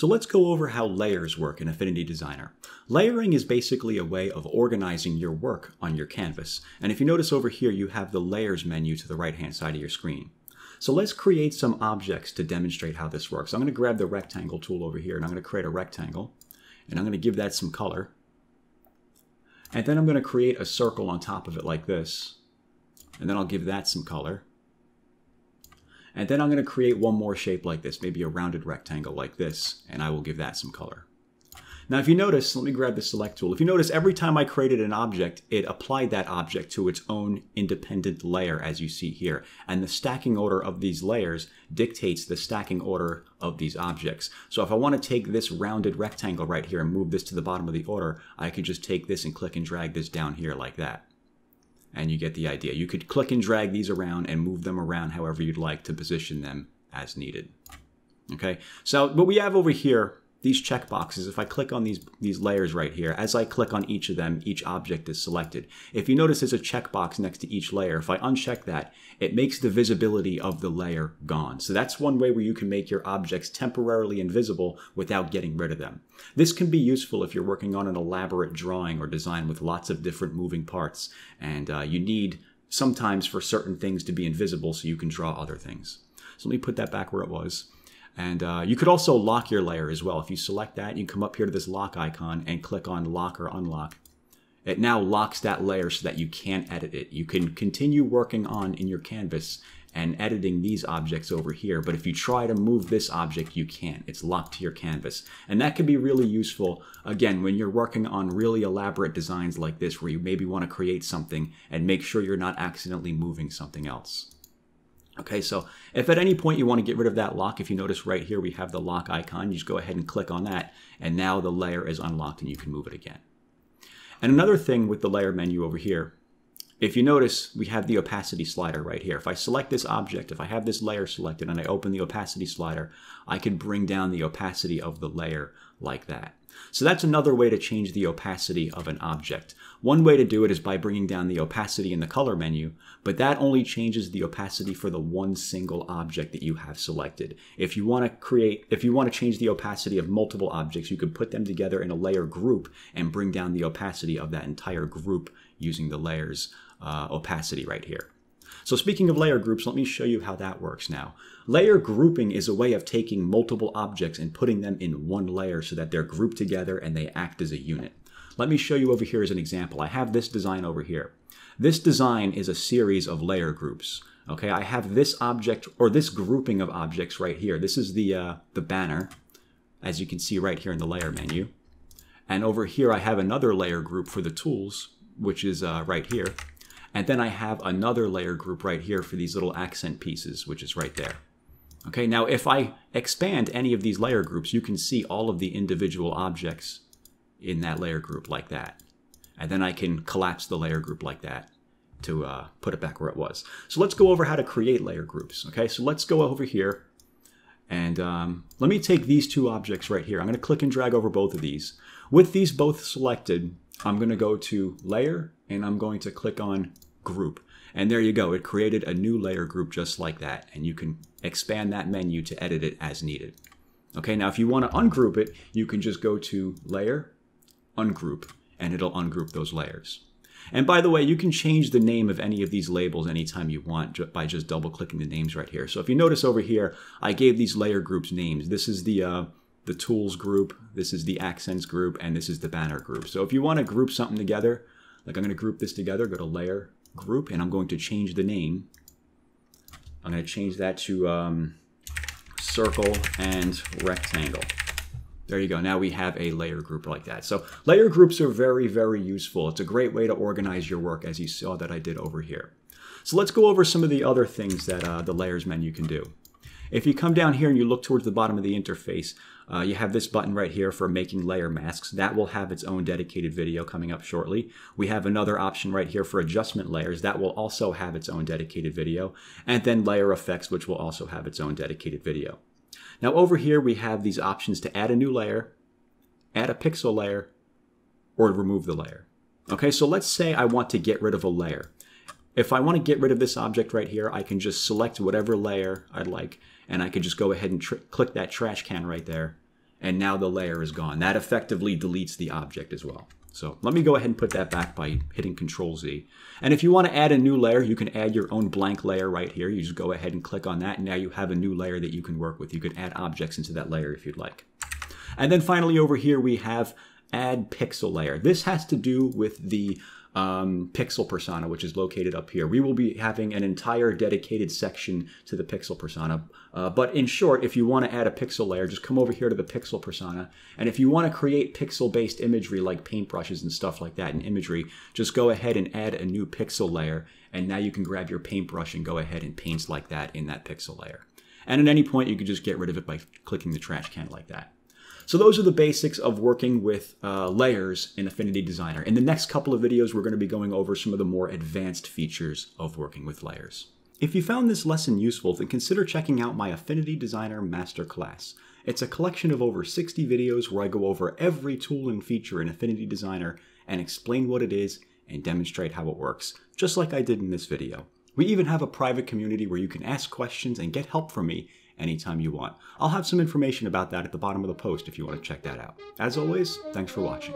So let's go over how layers work in Affinity Designer. Layering is basically a way of organizing your work on your canvas. And if you notice over here, you have the Layers menu to the right-hand side of your screen. So let's create some objects to demonstrate how this works. I'm going to grab the rectangle tool over here and I'm going to create a rectangle. And I'm going to give that some color. And then I'm going to create a circle on top of it like this. And then I'll give that some color. And then I'm going to create one more shape like this, maybe a rounded rectangle like this, and I will give that some color. Now if you notice, let me grab the select tool. If you notice, every time I created an object, it applied that object to its own independent layer as you see here. And the stacking order of these layers dictates the stacking order of these objects. So if I want to take this rounded rectangle right here and move this to the bottom of the order, I could just take this and click and drag this down here like that and you get the idea. You could click and drag these around and move them around however you'd like to position them as needed. Okay, so what we have over here, these checkboxes, if I click on these, these layers right here, as I click on each of them, each object is selected. If you notice there's a checkbox next to each layer, if I uncheck that, it makes the visibility of the layer gone. So that's one way where you can make your objects temporarily invisible without getting rid of them. This can be useful if you're working on an elaborate drawing or design with lots of different moving parts, and uh, you need sometimes for certain things to be invisible so you can draw other things. So let me put that back where it was. And uh, you could also lock your layer as well. If you select that, you come up here to this lock icon and click on lock or unlock. It now locks that layer so that you can't edit it. You can continue working on in your canvas and editing these objects over here. But if you try to move this object, you can't. It's locked to your canvas. And that can be really useful, again, when you're working on really elaborate designs like this, where you maybe want to create something and make sure you're not accidentally moving something else. Okay, so if at any point you want to get rid of that lock, if you notice right here we have the lock icon, you just go ahead and click on that, and now the layer is unlocked and you can move it again. And another thing with the layer menu over here, if you notice, we have the opacity slider right here. If I select this object, if I have this layer selected and I open the opacity slider, I can bring down the opacity of the layer like that. So that's another way to change the opacity of an object. One way to do it is by bringing down the opacity in the color menu, but that only changes the opacity for the one single object that you have selected. If you want to create, if you want to change the opacity of multiple objects, you could put them together in a layer group and bring down the opacity of that entire group using the layers uh, opacity right here. So speaking of layer groups, let me show you how that works now. Layer grouping is a way of taking multiple objects and putting them in one layer so that they're grouped together and they act as a unit. Let me show you over here as an example. I have this design over here. This design is a series of layer groups. Okay, I have this object or this grouping of objects right here. This is the, uh, the banner, as you can see right here in the layer menu. And over here I have another layer group for the tools, which is uh, right here. And then I have another layer group right here for these little accent pieces, which is right there. Okay, now if I expand any of these layer groups, you can see all of the individual objects in that layer group like that. And then I can collapse the layer group like that to uh, put it back where it was. So let's go over how to create layer groups. Okay, so let's go over here and um, let me take these two objects right here. I'm going to click and drag over both of these. With these both selected, I'm going to go to layer and I'm going to click on group. And there you go. It created a new layer group just like that. And you can expand that menu to edit it as needed. Okay, now if you want to ungroup it, you can just go to layer, ungroup, and it'll ungroup those layers. And by the way, you can change the name of any of these labels anytime you want by just double clicking the names right here. So if you notice over here, I gave these layer groups names. This is the uh, the tools group, this is the accents group, and this is the banner group. So if you want to group something together, like I'm going to group this together, go to layer, group, and I'm going to change the name. I'm going to change that to um, circle and rectangle. There you go. Now we have a layer group like that. So layer groups are very, very useful. It's a great way to organize your work as you saw that I did over here. So let's go over some of the other things that uh, the layers menu can do. If you come down here and you look towards the bottom of the interface, uh, you have this button right here for making layer masks. That will have its own dedicated video coming up shortly. We have another option right here for adjustment layers. That will also have its own dedicated video. And then layer effects, which will also have its own dedicated video. Now over here, we have these options to add a new layer, add a pixel layer, or remove the layer. Okay, so let's say I want to get rid of a layer. If I want to get rid of this object right here, I can just select whatever layer I'd like, and I could just go ahead and click that trash can right there, and now the layer is gone. That effectively deletes the object as well. So let me go ahead and put that back by hitting Control Z. And if you want to add a new layer, you can add your own blank layer right here. You just go ahead and click on that, and now you have a new layer that you can work with. You can add objects into that layer if you'd like. And then finally over here we have add pixel layer. This has to do with the um, pixel persona, which is located up here. We will be having an entire dedicated section to the pixel persona. Uh, but in short, if you want to add a pixel layer, just come over here to the pixel persona. And if you want to create pixel-based imagery like paintbrushes and stuff like that in imagery, just go ahead and add a new pixel layer. And now you can grab your paintbrush and go ahead and paint like that in that pixel layer. And at any point, you can just get rid of it by clicking the trash can like that. So those are the basics of working with uh, layers in Affinity Designer. In the next couple of videos, we're going to be going over some of the more advanced features of working with layers. If you found this lesson useful, then consider checking out my Affinity Designer Masterclass. It's a collection of over 60 videos where I go over every tool and feature in Affinity Designer and explain what it is and demonstrate how it works, just like I did in this video. We even have a private community where you can ask questions and get help from me anytime you want. I'll have some information about that at the bottom of the post if you want to check that out. As always, thanks for watching.